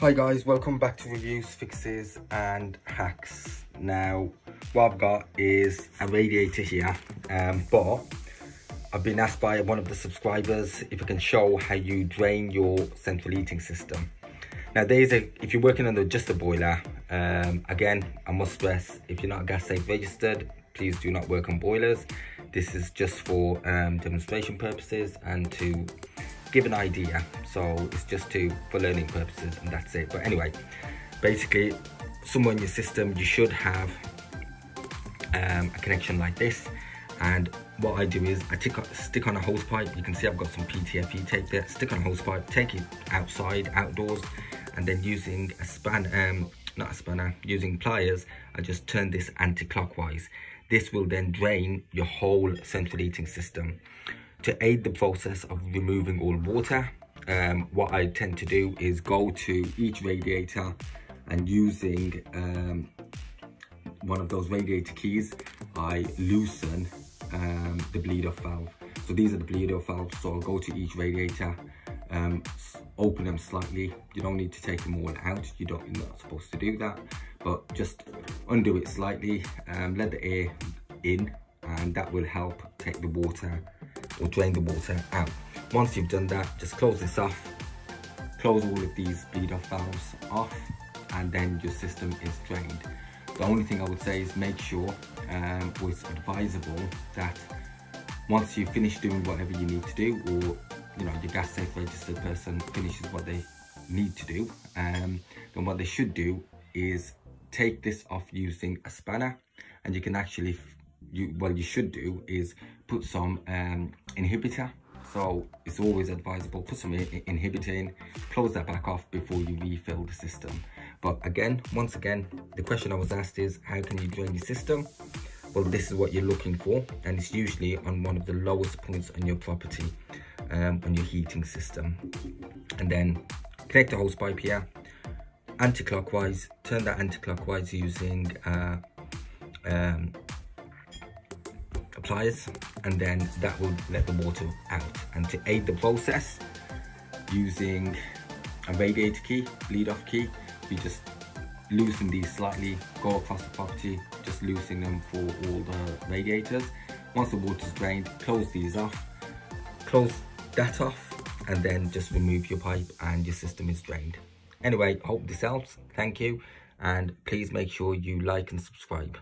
Hi guys, welcome back to reviews, fixes and hacks. Now, what I've got is a radiator here, um, but I've been asked by one of the subscribers if I can show how you drain your central heating system. Now there's a, if you're working on just a boiler, um, again, I must stress, if you're not gas safe registered, please do not work on boilers. This is just for um, demonstration purposes and to give an idea so it's just to for learning purposes and that's it. But anyway basically somewhere in your system you should have um, a connection like this. And what I do is I tick, stick on a hose pipe. You can see I've got some PTFE tape there. Stick on a hose pipe take it outside outdoors and then using a span um, not a spanner using pliers I just turn this anti-clockwise. This will then drain your whole central heating system. To aid the process of removing all water, um, what I tend to do is go to each radiator and using um, one of those radiator keys, I loosen um, the bleed off valve. So these are the bleed off valves. So I'll go to each radiator, um, open them slightly. You don't need to take them all out. You don't, you're not supposed to do that, but just undo it slightly, um, let the air in and that will help take the water or drain the water out. Once you've done that, just close this off, close all of these bleed off valves off, and then your system is drained. The only thing I would say is make sure um, it's advisable that once you finish doing whatever you need to do, or you know your gas safe registered person finishes what they need to do, um, then what they should do is take this off using a spanner, and you can actually you what you should do is put some um, inhibitor. So it's always advisable put some inhibitor in close that back off before you refill the system. But again once again the question i was asked is how can you drain your system? Well this is what you're looking for and it's usually on one of the lowest points on your property um, on your heating system. And then connect the hose pipe here. Anti-clockwise turn that anti-clockwise using uh, um, pliers and then that will let the water out. And to aid the process using a radiator key bleed off key you just loosen these slightly go across the property just loosening them for all the radiators. Once the water's drained close these off close that off and then just remove your pipe and your system is drained. Anyway hope this helps. Thank you and please make sure you like and subscribe